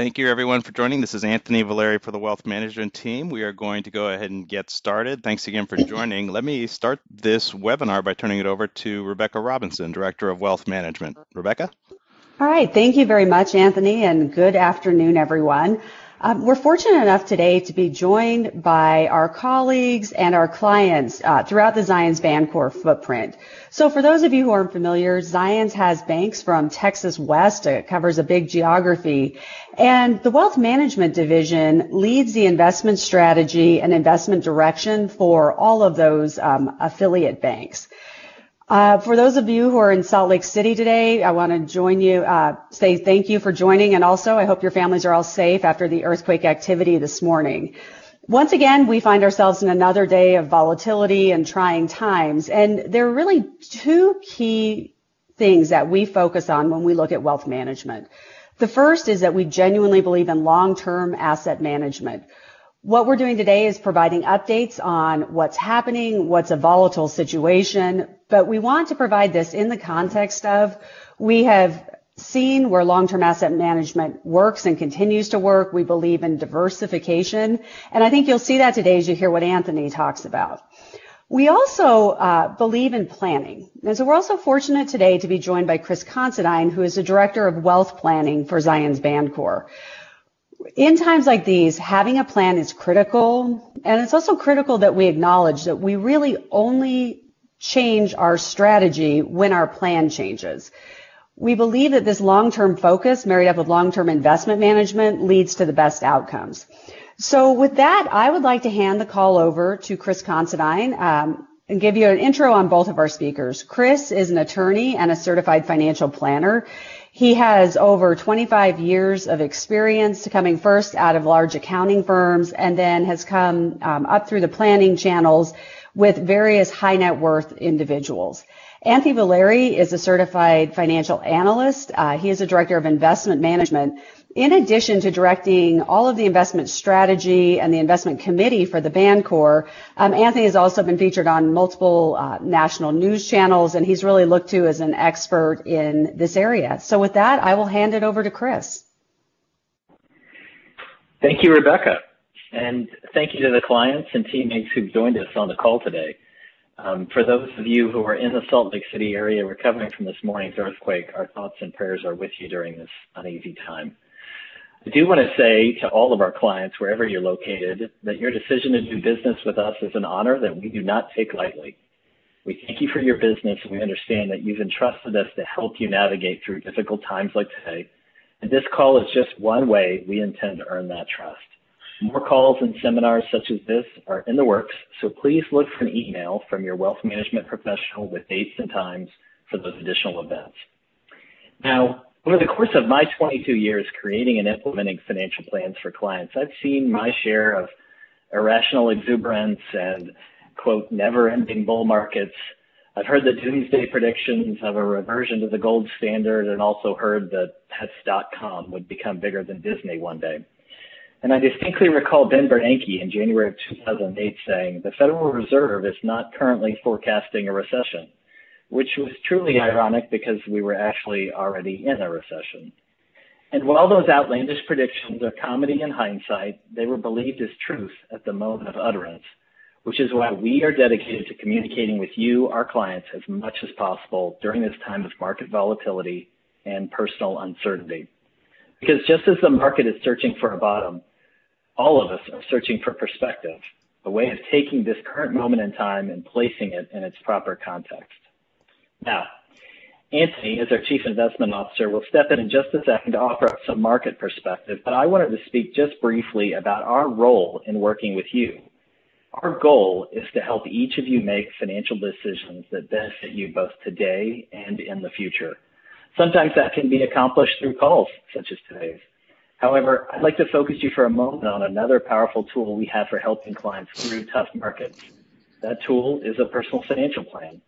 Thank you everyone for joining. This is Anthony Valeri for the Wealth Management team. We are going to go ahead and get started. Thanks again for joining. Let me start this webinar by turning it over to Rebecca Robinson, Director of Wealth Management. Rebecca? All right, thank you very much, Anthony, and good afternoon, everyone. Um, we're fortunate enough today to be joined by our colleagues and our clients uh, throughout the Zions Bancorp footprint. So for those of you who aren't familiar, Zions has banks from Texas West. It covers a big geography. And the wealth management division leads the investment strategy and investment direction for all of those um, affiliate banks. Uh, for those of you who are in Salt Lake City today, I want to join you, uh, say thank you for joining, and also I hope your families are all safe after the earthquake activity this morning. Once again, we find ourselves in another day of volatility and trying times, and there are really two key things that we focus on when we look at wealth management. The first is that we genuinely believe in long-term asset management. What we're doing today is providing updates on what's happening, what's a volatile situation, but we want to provide this in the context of we have seen where long-term asset management works and continues to work. We believe in diversification, and I think you'll see that today as you hear what Anthony talks about. We also uh, believe in planning. And so we're also fortunate today to be joined by Chris Considine, who is the Director of Wealth Planning for Zions Bancorp in times like these, having a plan is critical. And it's also critical that we acknowledge that we really only change our strategy when our plan changes. We believe that this long-term focus married up with long-term investment management leads to the best outcomes. So with that, I would like to hand the call over to Chris Considine um, and give you an intro on both of our speakers. Chris is an attorney and a certified financial planner. He has over 25 years of experience coming first out of large accounting firms and then has come um, up through the planning channels with various high net worth individuals. Anthony Valeri is a certified financial analyst. Uh, he is a director of investment management in addition to directing all of the investment strategy and the investment committee for the Bancorp, um, Anthony has also been featured on multiple uh, national news channels, and he's really looked to as an expert in this area. So with that, I will hand it over to Chris. Thank you, Rebecca. And thank you to the clients and teammates who've joined us on the call today. Um, for those of you who are in the Salt Lake City area recovering from this morning's earthquake, our thoughts and prayers are with you during this uneasy time. I do want to say to all of our clients, wherever you're located, that your decision to do business with us is an honor that we do not take lightly. We thank you for your business and we understand that you've entrusted us to help you navigate through difficult times like today. And this call is just one way we intend to earn that trust. More calls and seminars such as this are in the works, so please look for an email from your wealth management professional with dates and times for those additional events. Now, over the course of my 22 years creating and implementing financial plans for clients, I've seen my share of irrational exuberance and, quote, never ending bull markets. I've heard the doomsday predictions of a reversion to the gold standard and also heard that pets.com would become bigger than Disney one day. And I distinctly recall Ben Bernanke in January of 2008 saying, the Federal Reserve is not currently forecasting a recession which was truly ironic because we were actually already in a recession. And while those outlandish predictions are comedy in hindsight, they were believed as truth at the moment of utterance, which is why we are dedicated to communicating with you, our clients, as much as possible during this time of market volatility and personal uncertainty. Because just as the market is searching for a bottom, all of us are searching for perspective, a way of taking this current moment in time and placing it in its proper context. Now, Anthony, as our Chief Investment Officer, will step in in just a second to offer up some market perspective, but I wanted to speak just briefly about our role in working with you. Our goal is to help each of you make financial decisions that benefit you both today and in the future. Sometimes that can be accomplished through calls such as today's. However, I'd like to focus you for a moment on another powerful tool we have for helping clients through tough markets. That tool is a personal financial plan.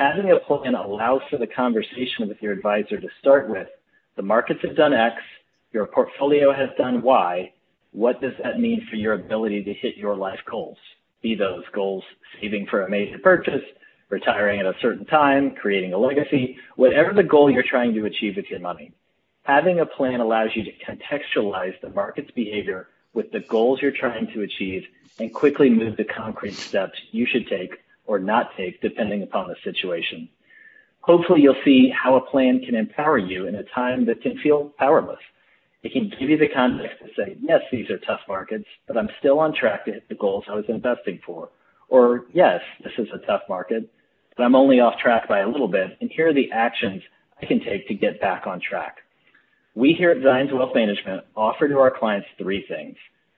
Having a plan allows for the conversation with your advisor to start with the markets have done X, your portfolio has done Y. What does that mean for your ability to hit your life goals? Be those goals saving for a major purchase, retiring at a certain time, creating a legacy, whatever the goal you're trying to achieve with your money. Having a plan allows you to contextualize the market's behavior with the goals you're trying to achieve and quickly move the concrete steps you should take or not take depending upon the situation. Hopefully you'll see how a plan can empower you in a time that can feel powerless. It can give you the context to say, yes, these are tough markets, but I'm still on track to hit the goals I was investing for. Or yes, this is a tough market, but I'm only off track by a little bit, and here are the actions I can take to get back on track. We here at Zions Wealth Management offer to our clients three things,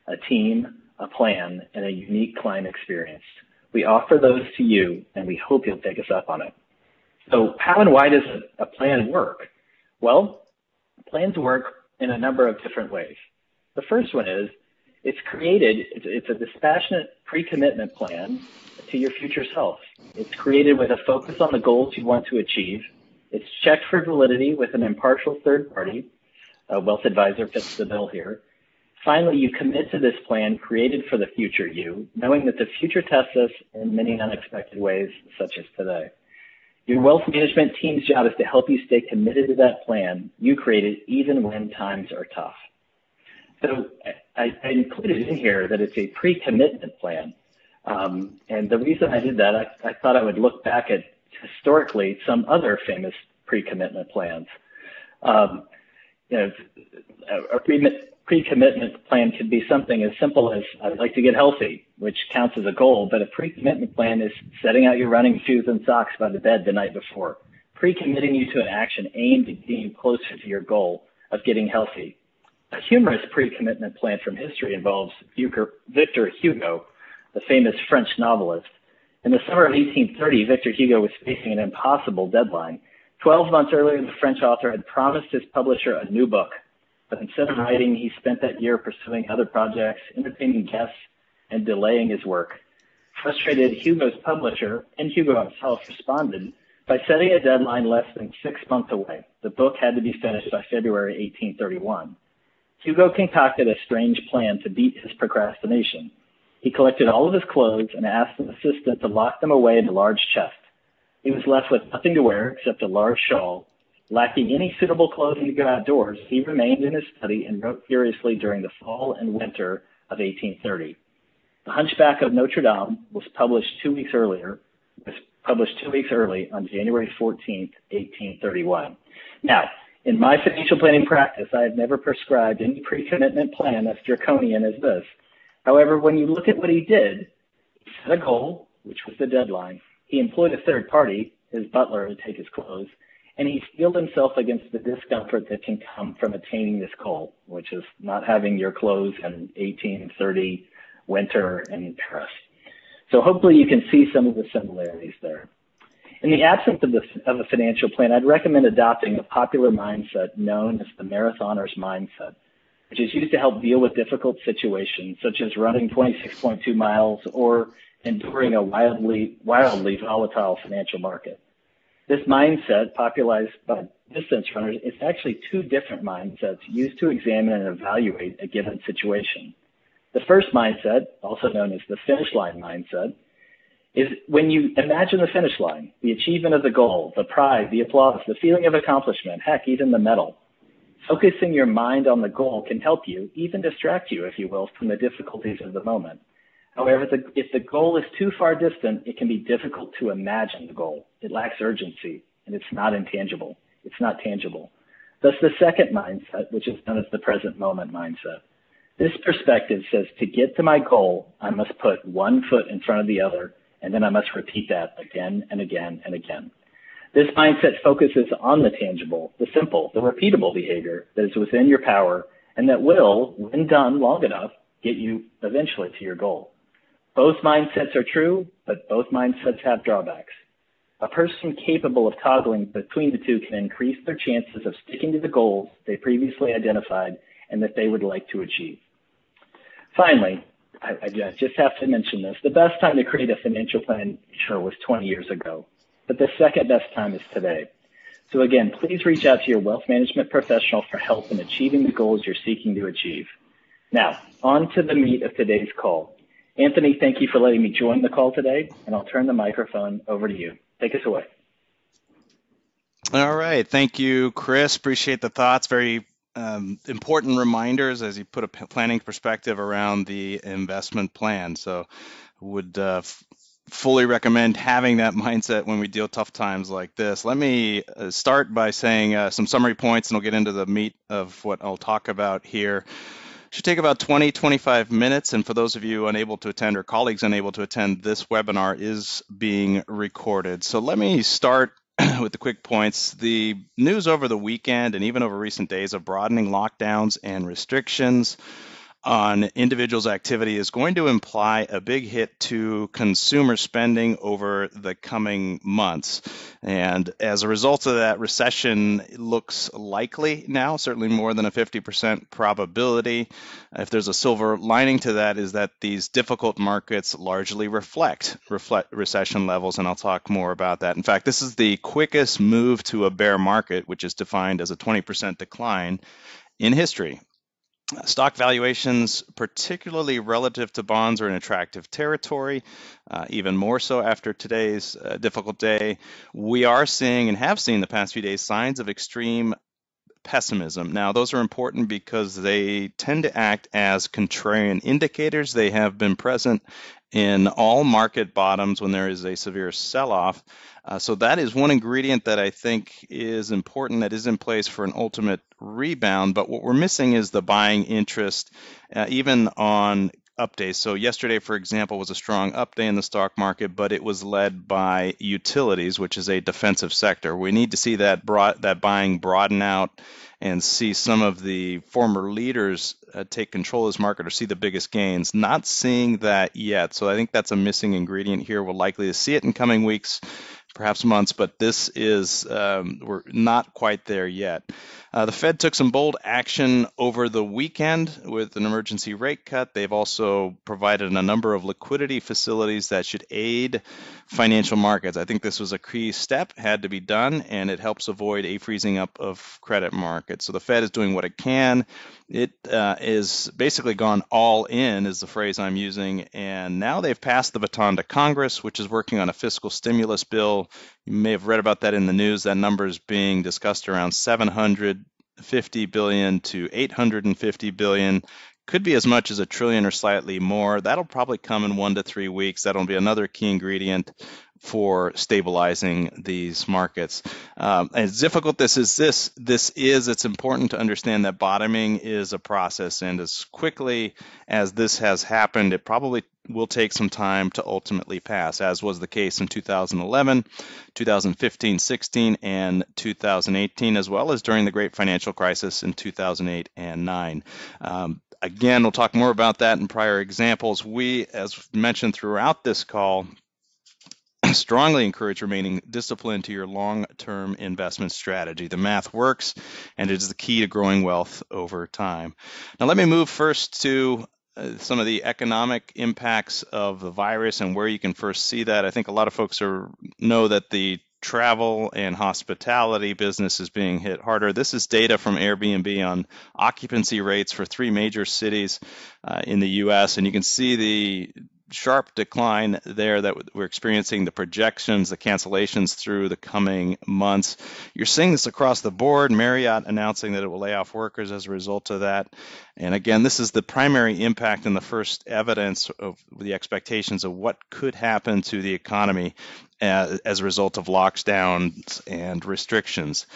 a team, a plan, and a unique client experience. We offer those to you, and we hope you'll take us up on it. So how and why does a plan work? Well, plans work in a number of different ways. The first one is it's created, it's a dispassionate pre-commitment plan to your future self. It's created with a focus on the goals you want to achieve. It's checked for validity with an impartial third party. A wealth advisor fits the bill here. Finally, you commit to this plan created for the future you, knowing that the future tests us in many unexpected ways, such as today. Your wealth management team's job is to help you stay committed to that plan you created even when times are tough. So I, I included in here that it's a pre-commitment plan. Um, and the reason I did that, I, I thought I would look back at historically some other famous pre-commitment plans. Um, you know, a, a pre-commitment plan could be something as simple as I'd like to get healthy, which counts as a goal, but a pre-commitment plan is setting out your running shoes and socks by the bed the night before, pre-committing you to an action aimed at getting closer to your goal of getting healthy. A humorous pre-commitment plan from history involves Victor Hugo, the famous French novelist. In the summer of 1830, Victor Hugo was facing an impossible deadline. Twelve months earlier, the French author had promised his publisher a new book, but instead of writing, he spent that year pursuing other projects, entertaining guests, and delaying his work. Frustrated, Hugo's publisher and Hugo himself responded by setting a deadline less than six months away. The book had to be finished by February 1831. Hugo concocted a strange plan to beat his procrastination. He collected all of his clothes and asked an assistant to lock them away in a large chest. He was left with nothing to wear except a large shawl. Lacking any suitable clothing to go outdoors, he remained in his study and wrote furiously during the fall and winter of 1830. The Hunchback of Notre Dame was published two weeks earlier, was published two weeks early on January 14, 1831. Now, in my financial planning practice, I have never prescribed any pre-commitment plan as draconian as this. However, when you look at what he did, he set a goal, which was the deadline. He employed a third party, his butler, to take his clothes, and he steeled himself against the discomfort that can come from attaining this goal, which is not having your clothes in 1830 winter in Paris. So hopefully you can see some of the similarities there. In the absence of, this, of a financial plan, I'd recommend adopting a popular mindset known as the marathoner's mindset, which is used to help deal with difficult situations, such as running 26.2 miles or enduring a wildly, wildly volatile financial market. This mindset, popularized by distance runners, is actually two different mindsets used to examine and evaluate a given situation. The first mindset, also known as the finish line mindset, is when you imagine the finish line, the achievement of the goal, the pride, the applause, the feeling of accomplishment, heck, even the medal. Focusing your mind on the goal can help you, even distract you, if you will, from the difficulties of the moment. However, the, if the goal is too far distant, it can be difficult to imagine the goal. It lacks urgency and it's not intangible. It's not tangible. Thus, the second mindset, which is known as the present moment mindset. This perspective says to get to my goal, I must put one foot in front of the other and then I must repeat that again and again and again. This mindset focuses on the tangible, the simple, the repeatable behavior that is within your power and that will, when done long enough, get you eventually to your goal. Both mindsets are true, but both mindsets have drawbacks. A person capable of toggling between the two can increase their chances of sticking to the goals they previously identified and that they would like to achieve. Finally, I, I just have to mention this. The best time to create a financial plan, sure, was 20 years ago, but the second best time is today. So again, please reach out to your wealth management professional for help in achieving the goals you're seeking to achieve. Now, on to the meat of today's call. Anthony, thank you for letting me join the call today, and I'll turn the microphone over to you. Take us away. All right. Thank you, Chris. Appreciate the thoughts. Very um, important reminders as you put a planning perspective around the investment plan. So, would uh, fully recommend having that mindset when we deal tough times like this. Let me uh, start by saying uh, some summary points, and we'll get into the meat of what I'll talk about here. Should take about 20, 25 minutes. And for those of you unable to attend or colleagues unable to attend, this webinar is being recorded. So let me start with the quick points. The news over the weekend and even over recent days of broadening lockdowns and restrictions on individuals' activity is going to imply a big hit to consumer spending over the coming months. And as a result of that, recession looks likely now, certainly more than a 50% probability. If there's a silver lining to that, is that these difficult markets largely reflect, reflect recession levels, and I'll talk more about that. In fact, this is the quickest move to a bear market, which is defined as a 20% decline in history. Stock valuations, particularly relative to bonds, are in attractive territory, uh, even more so after today's uh, difficult day. We are seeing and have seen the past few days signs of extreme pessimism. Now, those are important because they tend to act as contrarian indicators. They have been present in all market bottoms when there is a severe sell off. Uh, so that is one ingredient that I think is important that is in place for an ultimate rebound. But what we're missing is the buying interest, uh, even on up days. So yesterday, for example, was a strong up day in the stock market, but it was led by utilities, which is a defensive sector. We need to see that broad, that buying broaden out and see some of the former leaders uh, take control of this market or see the biggest gains. Not seeing that yet. So I think that's a missing ingredient here. We're likely to see it in coming weeks perhaps months, but this is, um, we're not quite there yet. Uh, the Fed took some bold action over the weekend with an emergency rate cut. They've also provided a number of liquidity facilities that should aid financial markets. I think this was a key step, had to be done, and it helps avoid a freezing up of credit markets. So the Fed is doing what it can. It uh, is basically gone all in, is the phrase I'm using, and now they've passed the baton to Congress, which is working on a fiscal stimulus bill. You may have read about that in the news. That number is being discussed around 750 billion to 850 billion could be as much as a trillion or slightly more. That'll probably come in one to three weeks. That'll be another key ingredient for stabilizing these markets. Um, as difficult this is, this this is. It's important to understand that bottoming is a process, and as quickly as this has happened, it probably will take some time to ultimately pass, as was the case in 2011, 2015, 16, and 2018, as well as during the Great Financial Crisis in 2008 and 9. Um, again, we'll talk more about that in prior examples. We, as mentioned throughout this call, strongly encourage remaining disciplined to your long-term investment strategy. The math works, and it is the key to growing wealth over time. Now, let me move first to uh, some of the economic impacts of the virus and where you can first see that. I think a lot of folks are know that the travel and hospitality business is being hit harder. This is data from Airbnb on occupancy rates for three major cities uh, in the U.S. And you can see the sharp decline there that we're experiencing, the projections, the cancellations through the coming months. You're seeing this across the board. Marriott announcing that it will lay off workers as a result of that. And again, this is the primary impact and the first evidence of the expectations of what could happen to the economy as, as a result of lockdowns and restrictions.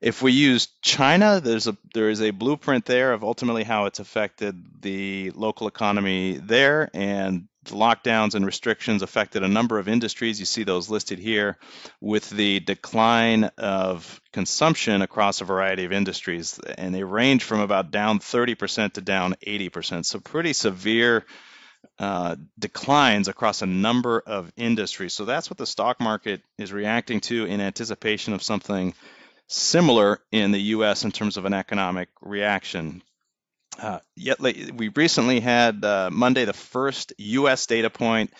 If we use China, there's a there is a blueprint there of ultimately how it's affected the local economy there, and the lockdowns and restrictions affected a number of industries. You see those listed here with the decline of consumption across a variety of industries. And they range from about down 30% to down 80%. So, pretty severe uh, declines across a number of industries. So, that's what the stock market is reacting to in anticipation of something similar in the US in terms of an economic reaction. Uh, yet we recently had uh, Monday the first U.S. data point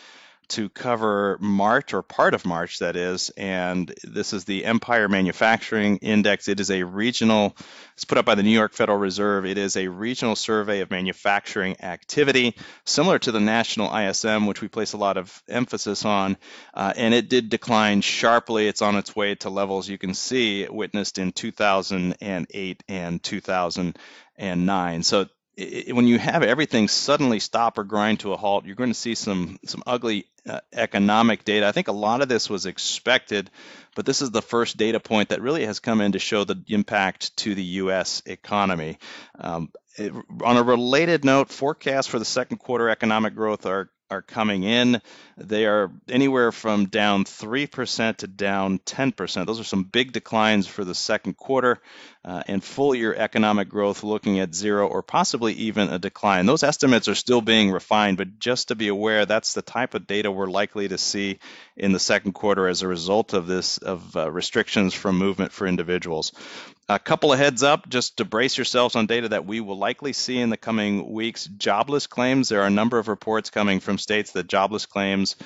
to cover March or part of March, that is. And this is the Empire Manufacturing Index. It is a regional, it's put up by the New York Federal Reserve. It is a regional survey of manufacturing activity, similar to the national ISM, which we place a lot of emphasis on. Uh, and it did decline sharply. It's on its way to levels you can see witnessed in 2008 and 2009. So it, when you have everything suddenly stop or grind to a halt, you're going to see some some ugly uh, economic data. I think a lot of this was expected, but this is the first data point that really has come in to show the impact to the U.S. economy. Um, it, on a related note, forecasts for the second quarter economic growth are are coming in. They are anywhere from down 3% to down 10%. Those are some big declines for the second quarter, uh, and full year economic growth looking at zero or possibly even a decline. Those estimates are still being refined, but just to be aware, that's the type of data we're likely to see in the second quarter as a result of this of uh, restrictions from movement for individuals. A couple of heads up just to brace yourselves on data that we will likely see in the coming weeks. Jobless claims, there are a number of reports coming from states that jobless claims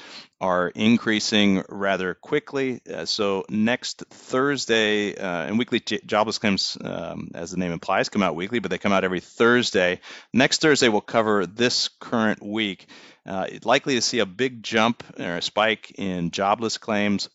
are increasing rather quickly. Uh, so next Thursday, uh, and weekly jobless claims, um, as the name implies, come out weekly, but they come out every Thursday. Next Thursday, we'll cover this current week. Uh, likely to see a big jump or a spike in jobless claims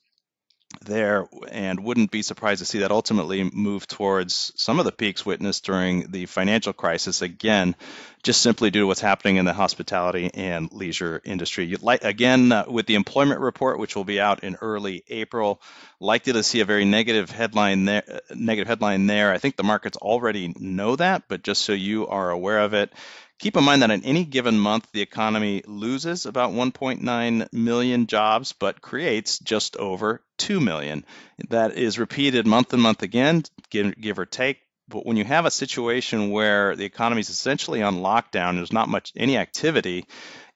there and wouldn't be surprised to see that ultimately move towards some of the peaks witnessed during the financial crisis again just simply due to what's happening in the hospitality and leisure industry. Like again uh, with the employment report which will be out in early april likely to see a very negative headline there uh, negative headline there. I think the markets already know that but just so you are aware of it Keep in mind that in any given month, the economy loses about 1.9 million jobs, but creates just over 2 million. That is repeated month and month again, give, give or take. But when you have a situation where the economy is essentially on lockdown, there's not much any activity,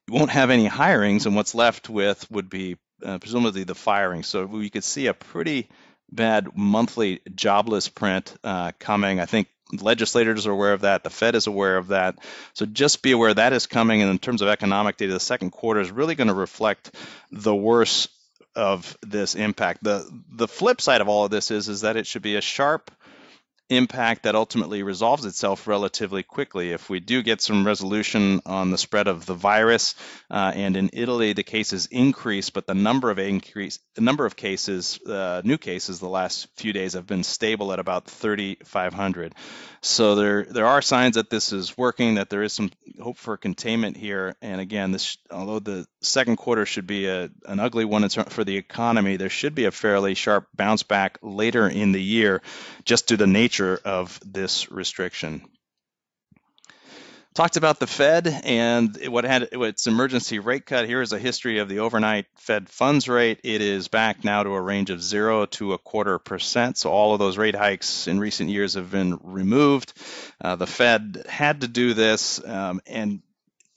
you won't have any hirings, and what's left with would be uh, presumably the firing. So we could see a pretty bad monthly jobless print uh, coming. I think legislators are aware of that. The Fed is aware of that. So just be aware that is coming. And in terms of economic data, the second quarter is really going to reflect the worst of this impact. The the flip side of all of this is is that it should be a sharp impact that ultimately resolves itself relatively quickly. If we do get some resolution on the spread of the virus, uh, and in Italy the cases increase, but the number of increase, the number of cases, uh, new cases, the last few days have been stable at about 3,500. So there there are signs that this is working, that there is some hope for containment here. And again, this although the second quarter should be a, an ugly one for the economy, there should be a fairly sharp bounce back later in the year, just due to the nature of this restriction talked about the Fed and what had its emergency rate cut. Here is a history of the overnight Fed funds rate. It is back now to a range of zero to a quarter percent. So all of those rate hikes in recent years have been removed. Uh, the Fed had to do this um, and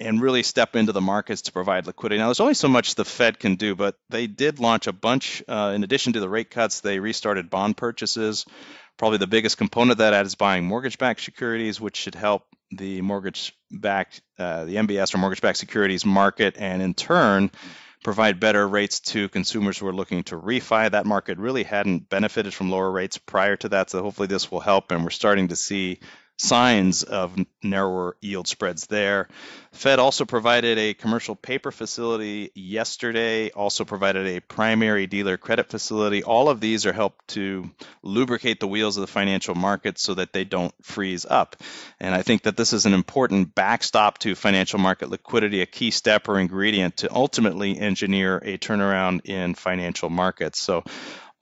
and really step into the markets to provide liquidity. Now, there's only so much the Fed can do, but they did launch a bunch. Uh, in addition to the rate cuts, they restarted bond purchases. Probably the biggest component of that is buying mortgage-backed securities, which should help the mortgage-backed, uh, the MBS or mortgage-backed securities market, and in turn provide better rates to consumers who are looking to refi. That market really hadn't benefited from lower rates prior to that, so hopefully this will help, and we're starting to see signs of narrower yield spreads there. Fed also provided a commercial paper facility yesterday, also provided a primary dealer credit facility. All of these are helped to lubricate the wheels of the financial markets so that they don't freeze up. And I think that this is an important backstop to financial market liquidity, a key step or ingredient to ultimately engineer a turnaround in financial markets. So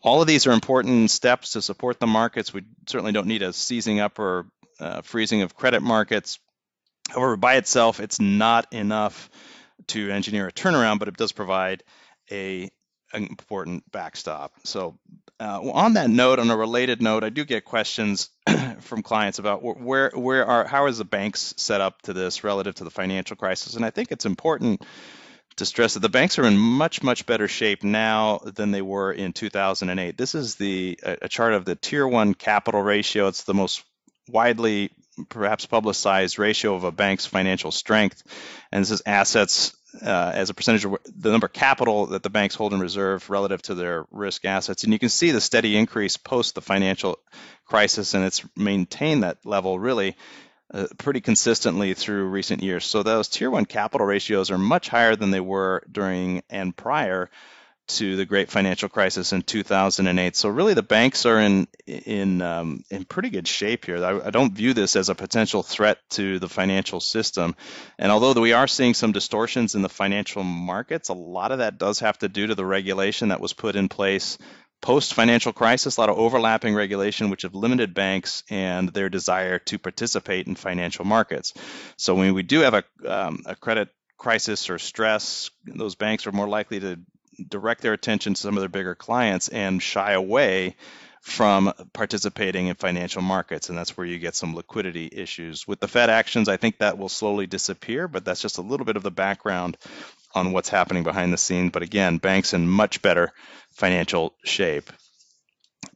all of these are important steps to support the markets. We certainly don't need a seizing up or uh, freezing of credit markets. However, by itself, it's not enough to engineer a turnaround, but it does provide a an important backstop. So, uh, on that note, on a related note, I do get questions from clients about where where are how is the banks set up to this relative to the financial crisis, and I think it's important to stress that the banks are in much much better shape now than they were in 2008. This is the a chart of the tier one capital ratio. It's the most widely perhaps publicized ratio of a bank's financial strength. And this is assets uh, as a percentage of the number of capital that the banks hold in reserve relative to their risk assets. And you can see the steady increase post the financial crisis, and it's maintained that level really uh, pretty consistently through recent years. So those tier one capital ratios are much higher than they were during and prior to the great financial crisis in 2008. So really, the banks are in in um, in pretty good shape here. I, I, don't view this as a potential threat to the financial system. And although we are seeing some distortions in the financial markets, a lot of that does have to do to the regulation that was put in place post financial crisis. A lot of overlapping regulation, which have limited banks and their desire to participate in financial markets. So when we do have a um, a credit crisis or stress, those banks are more likely to direct their attention to some of their bigger clients and shy away from participating in financial markets. And that's where you get some liquidity issues. With the Fed actions, I think that will slowly disappear, but that's just a little bit of the background on what's happening behind the scenes. But again, banks in much better financial shape.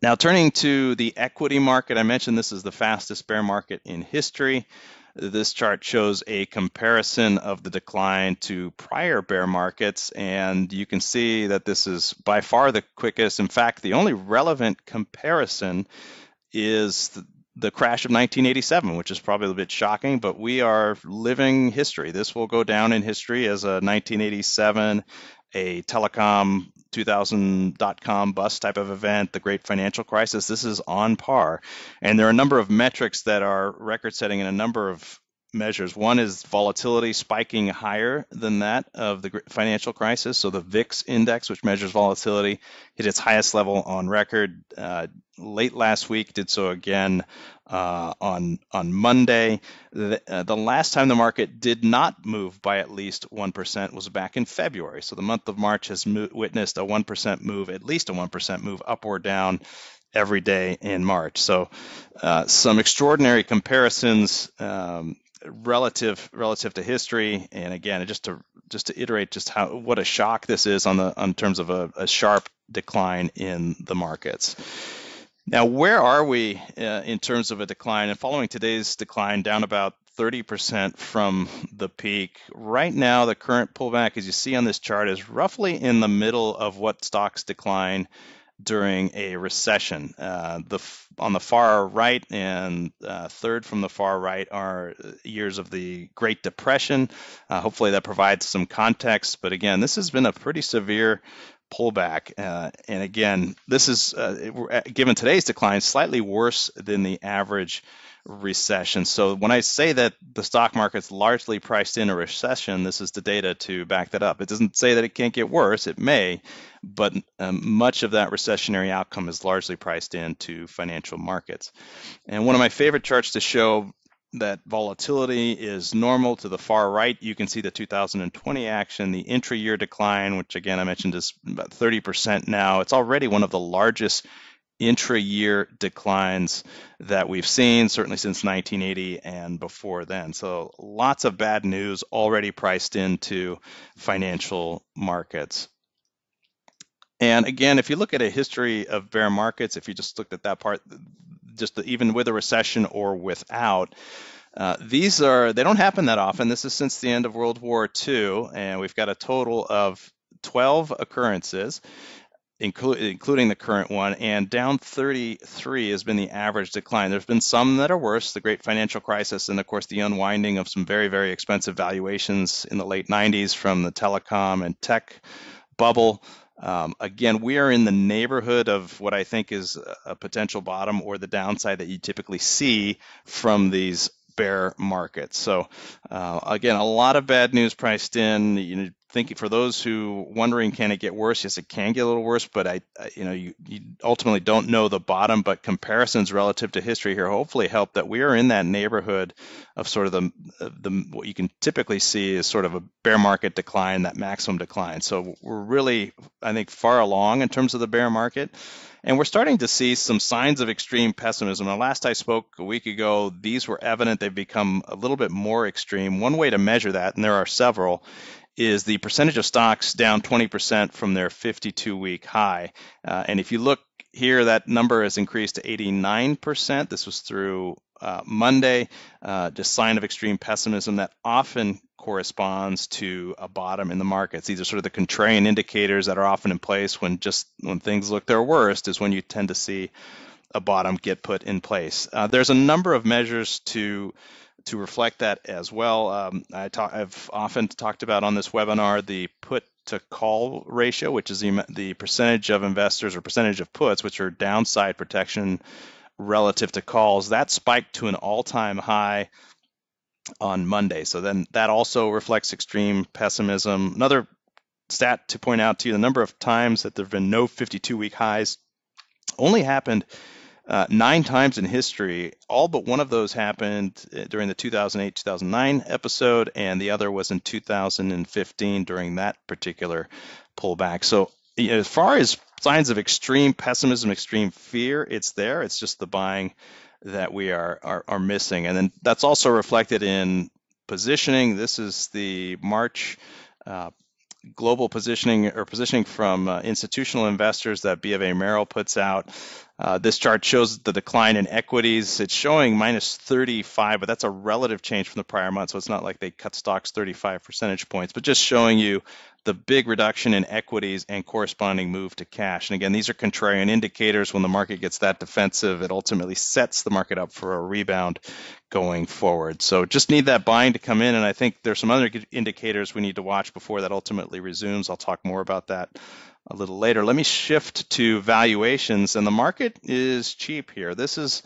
Now, turning to the equity market, I mentioned this is the fastest bear market in history. This chart shows a comparison of the decline to prior bear markets, and you can see that this is by far the quickest. In fact, the only relevant comparison is the, the crash of 1987, which is probably a bit shocking, but we are living history. This will go down in history as a 1987, a telecom 2000 dot com bust type of event, the great financial crisis, this is on par. And there are a number of metrics that are record setting in a number of measures. One is volatility spiking higher than that of the financial crisis. So the VIX index, which measures volatility, hit its highest level on record uh, late last week. Did so again uh, on on Monday. The, uh, the, last time the market did not move by at least one percent was back in February. So the month of March has mo- witnessed a one percent move, at least a one percent move up or down every day in March. So uh, some extraordinary comparisons. Um, relative relative to history and again just to just to iterate just how what a shock this is on the on terms of a, a sharp decline in the markets now where are we uh, in terms of a decline and following today's decline down about 30% from the peak right now the current pullback as you see on this chart is roughly in the middle of what stocks decline during a recession. Uh, the on the far right and uh, third from the far right are years of the Great Depression. Uh, hopefully that provides some context. But again, this has been a pretty severe pullback. Uh, and again, this is uh, given today's decline slightly worse than the average recession. So when I say that the stock market's largely priced in a recession, this is the data to back that up. It doesn't say that it can't get worse. It may, but um, much of that recessionary outcome is largely priced into financial markets. And one of my favorite charts to show that volatility is normal to the far right. You can see the 2020 action, the intra-year decline, which again I mentioned is about 30% now. It's already one of the largest intra-year declines that we've seen certainly since 1980 and before then. So lots of bad news already priced into financial markets. And again, if you look at a history of bear markets, if you just looked at that part, just the, even with a recession or without, uh, these are they don't happen that often. This is since the end of World War II, and we've got a total of 12 occurrences including the current one, and down 33 has been the average decline. There's been some that are worse, the great financial crisis, and of course the unwinding of some very, very expensive valuations in the late 90s from the telecom and tech bubble. Um, again, we are in the neighborhood of what I think is a potential bottom or the downside that you typically see from these bear markets. So uh, again, a lot of bad news priced in. You know, thinking for those who wondering can it get worse yes it can get a little worse but i, you know you, you, ultimately don't know the bottom but comparisons relative to history here hopefully help that we are in that neighborhood of sort of the the what you can typically see is sort of a bear market decline that maximum decline so we're really i think far along in terms of the bear market and we're starting to see some signs of extreme pessimism. And last I spoke a week ago, these were evident. They've become a little bit more extreme. One way to measure that, and there are several, is the percentage of stocks down 20% from their 52 week high. Uh, and if you look here, that number has increased to 89%. This was through uh, Monday, uh, just sign of extreme pessimism that often corresponds to a bottom in the markets. These are sort of the contrarian indicators that are often in place when just when things look their worst is when you tend to see a bottom get put in place. Uh, there's a number of measures to to reflect that as well. Um, I talk, I've often talked about on this webinar the put to call ratio, which is the, the percentage of investors or percentage of puts, which are downside protection relative to calls. That spiked to an all-time high on Monday. So then that also reflects extreme pessimism. Another stat to point out to you: the number of times that there have been no 52-week highs only happened uh, nine times in history. All but one of those happened uh, during the 2008 2009 episode, and the other was in 2015 during that particular pullback. So, as far as signs of extreme pessimism, extreme fear, it's there. It's just the buying that we are, are, are missing. And then that's also reflected in positioning. This is the March uh, global positioning or positioning from uh, institutional investors that B of A Merrill puts out. Uh, this chart shows the decline in equities. It's showing minus 35, but that's a relative change from the prior month. So it's not like they cut stocks 35 percentage points, but just showing you the big reduction in equities and corresponding move to cash. And again, these are contrarian indicators. When the market gets that defensive, it ultimately sets the market up for a rebound going forward. So just need that buying to come in. And I think there's some other indicators we need to watch before that ultimately resumes. I'll talk more about that a little later. Let me shift to valuations, and the market is cheap here. This is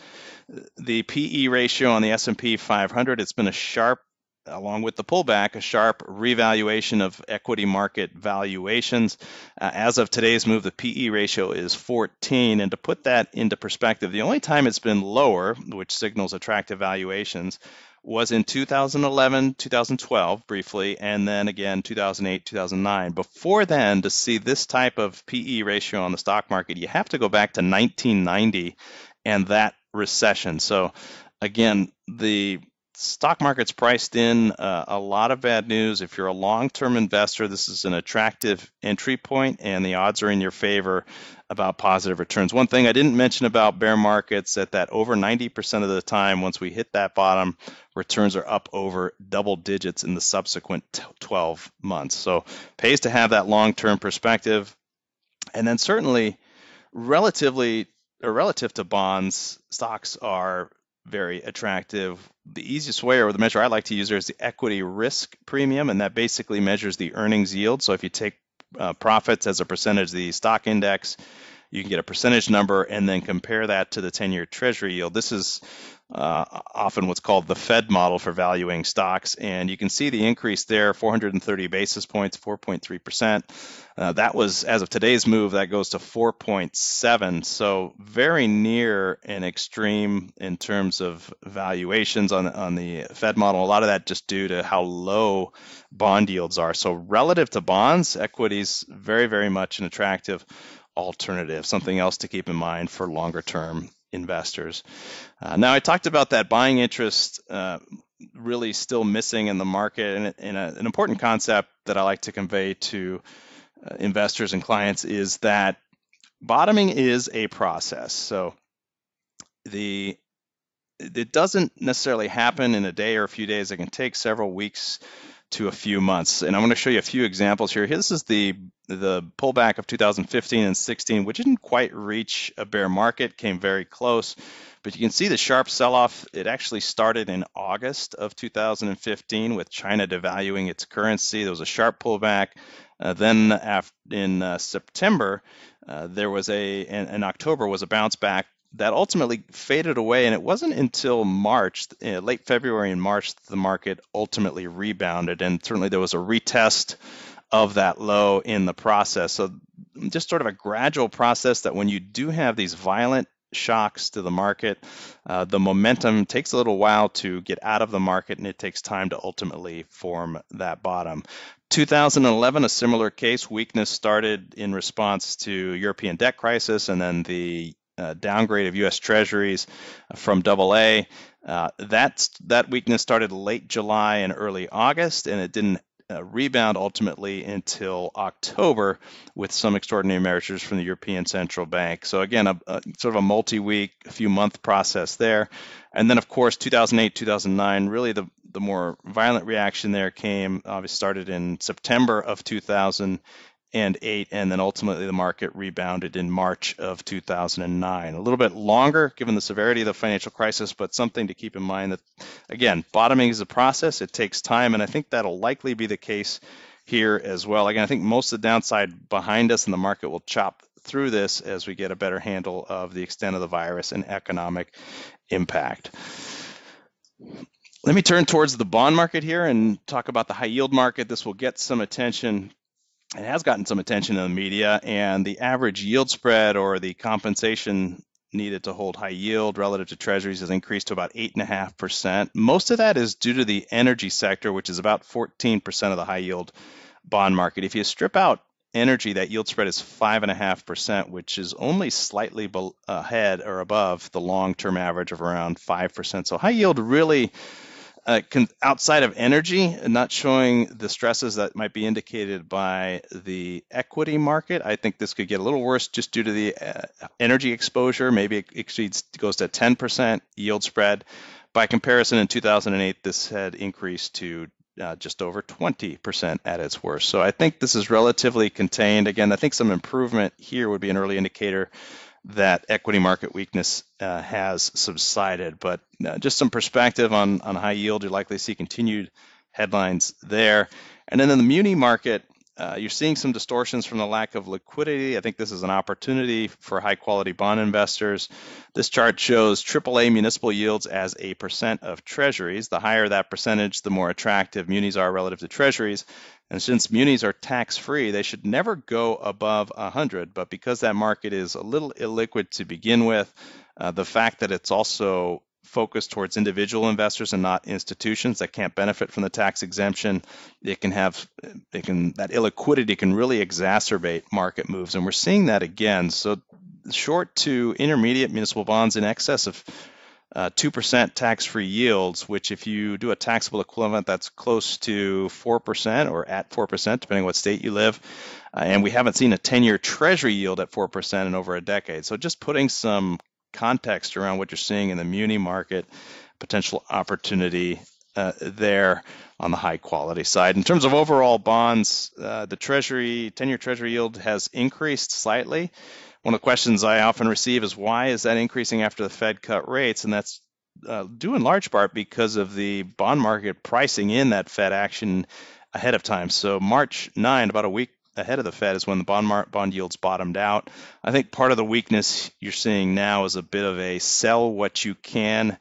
the PE ratio on the S&P 500. It's been a sharp along with the pullback, a sharp revaluation of equity market valuations. Uh, as of today's move, the PE ratio is 14. And to put that into perspective, the only time it's been lower, which signals attractive valuations, was in 2011, 2012, briefly, and then again 2008, 2009. Before then, to see this type of PE ratio on the stock market, you have to go back to 1990 and that recession. So, again, the stock market's priced in uh, a lot of bad news. If you're a long-term investor, this is an attractive entry point, and the odds are in your favor about positive returns. One thing I didn't mention about bear markets that that over 90% of the time, once we hit that bottom, returns are up over double digits in the subsequent 12 months. So pays to have that long-term perspective, and then certainly relatively or relative to bonds, stocks are very attractive. The easiest way, or the measure I like to use, there is the equity risk premium, and that basically measures the earnings yield. So if you take uh, profits as a percentage of the stock index, you can get a percentage number and then compare that to the 10 year treasury yield. This is uh, often what's called the Fed model for valuing stocks. And you can see the increase there 430 basis points, 4.3%. Uh, that was, as of today's move, that goes to 4.7. So very near an extreme in terms of valuations on, on the Fed model. A lot of that just due to how low bond yields are. So relative to bonds, equities, very, very much an attractive alternative, something else to keep in mind for longer term investors. Uh, now, I talked about that buying interest uh, really still missing in the market, and, and a, an important concept that I like to convey to uh, investors and clients is that bottoming is a process. So the it doesn't necessarily happen in a day or a few days. It can take several weeks to a few months. And I'm going to show you a few examples here. This is the the pullback of 2015 and 16, which didn't quite reach a bear market, came very close. But you can see the sharp sell-off. It actually started in August of 2015 with China devaluing its currency. There was a sharp pullback. Uh, then in uh, September, uh, there was a, in, in October was a bounce back that ultimately faded away. And it wasn't until March, uh, late February and March, the market ultimately rebounded. And certainly there was a retest of that low in the process. So just sort of a gradual process that when you do have these violent shocks to the market, uh, the momentum takes a little while to get out of the market and it takes time to ultimately form that bottom. 2011, a similar case, weakness started in response to European debt crisis and then the uh, downgrade of U.S. Treasuries from AA. Uh, that that weakness started late July and early August, and it didn't uh, rebound ultimately until October with some extraordinary measures from the European Central Bank. So again, a, a sort of a multi-week, a few month process there. And then of course 2008, 2009, really the the more violent reaction there came obviously started in September of 2000 and eight, and then ultimately the market rebounded in March of 2009. A little bit longer given the severity of the financial crisis, but something to keep in mind that, again, bottoming is a process. It takes time, and I think that'll likely be the case here as well. Again, I think most of the downside behind us, and the market will chop through this as we get a better handle of the extent of the virus and economic impact. Let me turn towards the bond market here and talk about the high yield market. This will get some attention it has gotten some attention in the media, and the average yield spread or the compensation needed to hold high yield relative to treasuries has increased to about 8.5%. Most of that is due to the energy sector, which is about 14% of the high yield bond market. If you strip out energy, that yield spread is 5.5%, which is only slightly ahead or above the long term average of around 5%. So high yield really uh, can, outside of energy, not showing the stresses that might be indicated by the equity market. I think this could get a little worse just due to the uh, energy exposure. Maybe it exceeds goes to 10% yield spread. By comparison, in 2008, this had increased to uh, just over 20% at its worst. So I think this is relatively contained. Again, I think some improvement here would be an early indicator that equity market weakness uh, has subsided. But uh, just some perspective on, on high yield, you're likely to see continued headlines there. And then in the muni market, uh, you're seeing some distortions from the lack of liquidity. I think this is an opportunity for high quality bond investors. This chart shows AAA municipal yields as a percent of treasuries. The higher that percentage, the more attractive munis are relative to treasuries. And since munis are tax free, they should never go above 100. But because that market is a little illiquid to begin with, uh, the fact that it's also focused towards individual investors and not institutions that can't benefit from the tax exemption, it can have it can that illiquidity can really exacerbate market moves, and we're seeing that again. So short to intermediate municipal bonds in excess of uh, 2% tax-free yields, which if you do a taxable equivalent, that's close to 4% or at 4%, depending on what state you live. Uh, and we haven't seen a 10-year treasury yield at 4% in over a decade. So just putting some context around what you're seeing in the muni market, potential opportunity uh, there on the high quality side. In terms of overall bonds, uh, the Treasury 10-year Treasury yield has increased slightly. One of the questions I often receive is why is that increasing after the Fed cut rates, and that's uh, due in large part because of the bond market pricing in that Fed action ahead of time. So March 9, about a week ahead of the Fed is when the bond bond yields bottomed out. I think part of the weakness you're seeing now is a bit of a sell what you can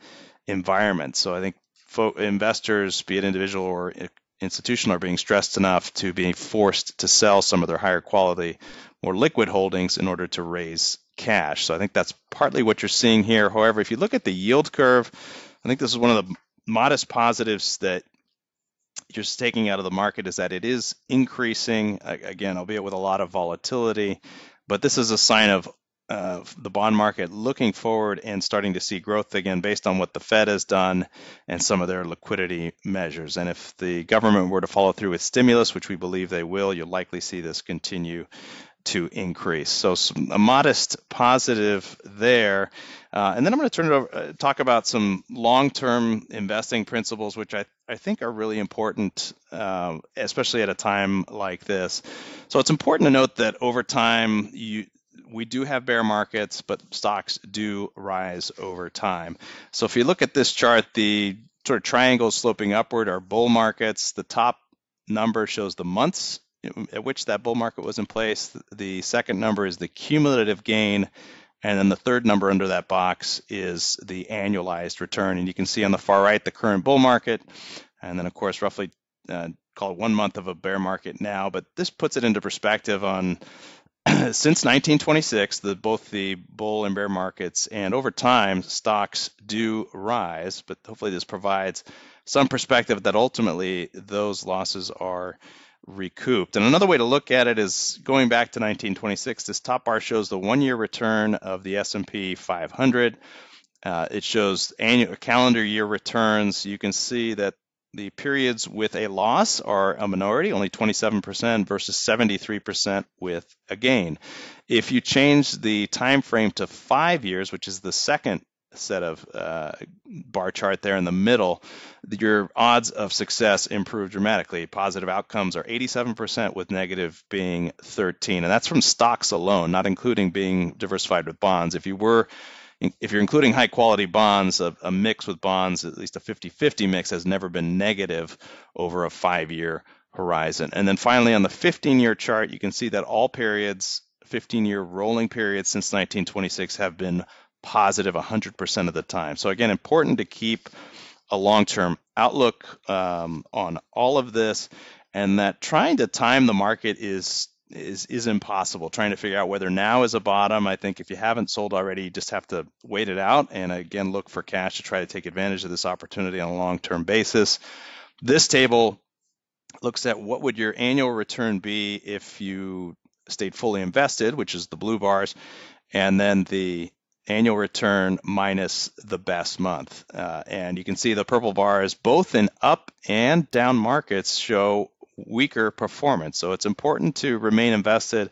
environment. So I think fo- investors, be it individual or institutional, are being stressed enough to be forced to sell some of their higher quality, more liquid holdings in order to raise cash. So I think that's partly what you're seeing here. However, if you look at the yield curve, I think this is one of the modest positives that just taking out of the market is that it is increasing again, albeit with a lot of volatility. But this is a sign of uh, the bond market looking forward and starting to see growth again based on what the Fed has done and some of their liquidity measures. And if the government were to follow through with stimulus, which we believe they will, you'll likely see this continue to increase. So a modest positive there. Uh, and then I'm going to turn it over, uh, talk about some long-term investing principles, which I, I think are really important, uh, especially at a time like this. So it's important to note that over time, you, we do have bear markets, but stocks do rise over time. So if you look at this chart, the sort of triangles sloping upward are bull markets. The top number shows the months at which that bull market was in place. The second number is the cumulative gain. And then the third number under that box is the annualized return. And you can see on the far right the current bull market. And then, of course, roughly uh, called one month of a bear market now. But this puts it into perspective on since 1926, the, both the bull and bear markets, and over time, stocks do rise. But hopefully, this provides some perspective that ultimately those losses are recouped. And another way to look at it is going back to 1926. This top bar shows the one-year return of the S&P 500. Uh, it shows annual calendar year returns. You can see that the periods with a loss are a minority, only 27% versus 73% with a gain. If you change the time frame to five years, which is the second set of uh, bar chart there in the middle, your odds of success improve dramatically. Positive outcomes are 87% with negative being 13. And that's from stocks alone, not including being diversified with bonds. If you were if you're including high quality bonds, a, a mix with bonds, at least a 50 50 mix, has never been negative over a five year horizon. And then finally, on the 15 year chart, you can see that all periods, 15 year rolling periods since 1926, have been positive 100% of the time. So, again, important to keep a long term outlook um, on all of this, and that trying to time the market is is is impossible. Trying to figure out whether now is a bottom. I think if you haven't sold already, you just have to wait it out and again look for cash to try to take advantage of this opportunity on a long-term basis. This table looks at what would your annual return be if you stayed fully invested, which is the blue bars, and then the annual return minus the best month. Uh, and you can see the purple bars both in up and down markets show weaker performance. So it's important to remain invested,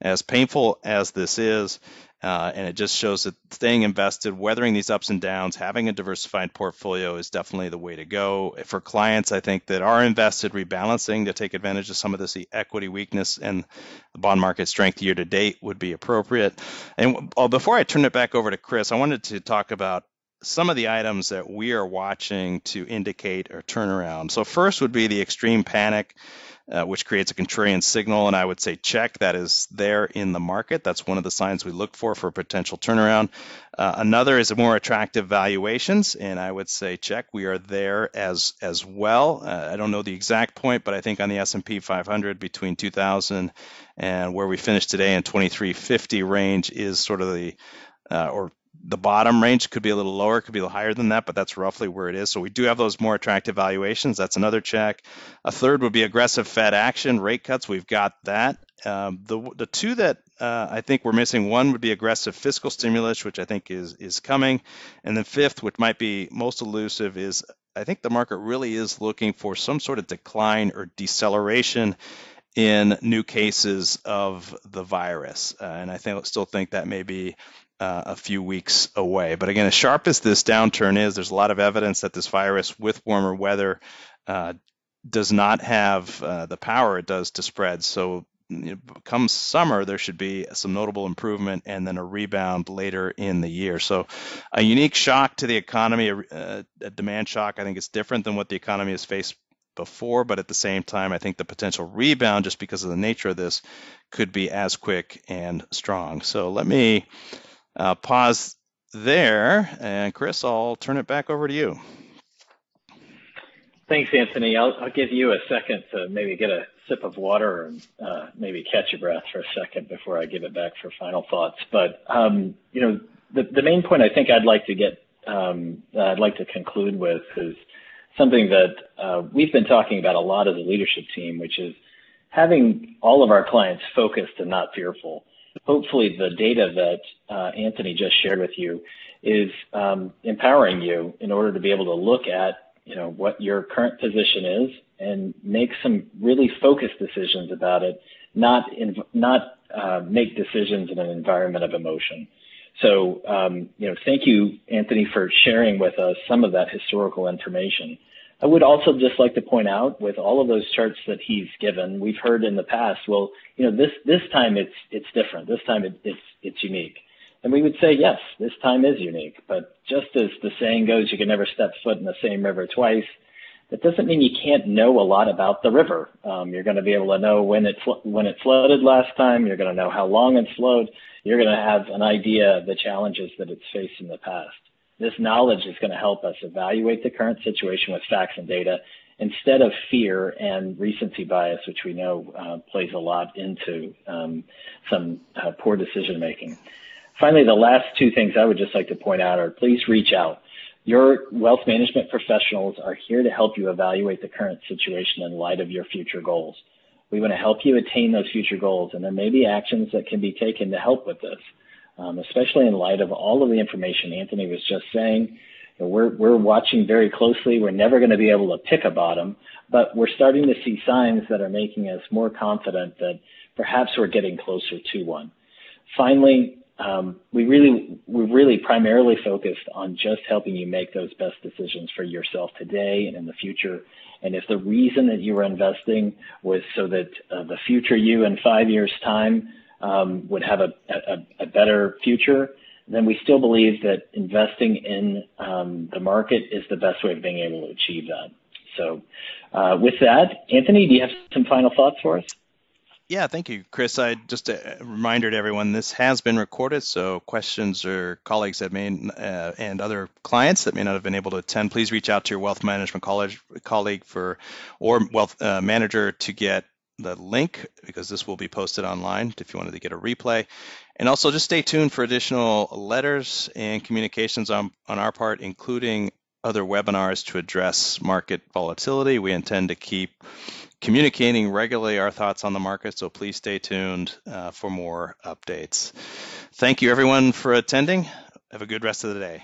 as painful as this is. Uh, and it just shows that staying invested, weathering these ups and downs, having a diversified portfolio is definitely the way to go. For clients, I think that are invested, rebalancing to take advantage of some of this equity weakness and the bond market strength year to date would be appropriate. And uh, before I turn it back over to Chris, I wanted to talk about some of the items that we are watching to indicate a turnaround. So first would be the extreme panic, uh, which creates a contrarian signal, and I would say check that is there in the market. That's one of the signs we look for for a potential turnaround. Uh, another is more attractive valuations, and I would say check. We are there as as well. Uh, I don't know the exact point, but I think on the S&P 500 between 2000 and where we finished today in 2350 range is sort of the uh, or the bottom range could be a little lower, could be a little higher than that, but that's roughly where it is. So we do have those more attractive valuations. That's another check. A third would be aggressive Fed action, rate cuts. We've got that. Um, the the two that uh, I think we're missing, one would be aggressive fiscal stimulus, which I think is is coming, and then fifth, which might be most elusive, is I think the market really is looking for some sort of decline or deceleration in new cases of the virus, uh, and I think still think that may be uh, a few weeks away. But again, as sharp as this downturn is, there's a lot of evidence that this virus, with warmer weather, uh, does not have uh, the power it does to spread. So, you know, come summer, there should be some notable improvement and then a rebound later in the year. So, a unique shock to the economy, a, a demand shock. I think it's different than what the economy has faced before, but at the same time, I think the potential rebound, just because of the nature of this, could be as quick and strong. So let me uh, pause there. And Chris, I'll turn it back over to you. Thanks, Anthony. I'll, I'll give you a second to maybe get a sip of water and uh, maybe catch your breath for a second before I give it back for final thoughts. But um, you know, the, the main point I think I'd like to get, um, I'd like to conclude with is something that uh, we've been talking about a lot as a leadership team, which is having all of our clients focused and not fearful hopefully the data that uh, Anthony just shared with you is um, empowering you in order to be able to look at you know what your current position is and make some really focused decisions about it, not in, not uh, make decisions in an environment of emotion. So um, you know, thank you, Anthony, for sharing with us some of that historical information. I would also just like to point out with all of those charts that he's given, we've heard in the past, well, you know, this, this time it's, it's different. This time it, it's, it's unique. And we would say, yes, this time is unique. But just as the saying goes, you can never step foot in the same river twice. That doesn't mean you can't know a lot about the river. Um, you're going to be able to know when it when it flooded last time. You're going to know how long it flowed. You're going to have an idea of the challenges that it's faced in the past. This knowledge is going to help us evaluate the current situation with facts and data instead of fear and recency bias, which we know uh, plays a lot into um, some uh, poor decision making. Finally, the last two things I would just like to point out are please reach out. Your wealth management professionals are here to help you evaluate the current situation in light of your future goals. We want to help you attain those future goals, and there may be actions that can be taken to help with this um, especially in light of all of the information Anthony was just saying. You know, we're, we're watching very closely. We're never going to be able to pick a bottom, but we're starting to see signs that are making us more confident that perhaps we're getting closer to one. Finally, um, we really we're really primarily focused on just helping you make those best decisions for yourself today and in the future. And if the reason that you were investing was so that uh, the future you in five years' time um, would have a, a, a, better future, then we still believe that investing in um, the market is the best way of being able to achieve that. So, uh, with that, Anthony, do you have some final thoughts for us? Yeah, thank you, Chris. I just a reminder to everyone: this has been recorded, so questions or colleagues that may uh, and other clients that may not have been able to attend, please reach out to your wealth management college colleague for or wealth uh, manager to get the link because this will be posted online if you wanted to get a replay. And also just stay tuned for additional letters and communications on, on our part, including other webinars to address market volatility. We intend to keep communicating regularly our thoughts on the market, so please stay tuned uh, for more updates. Thank you everyone for attending. Have a good rest of the day.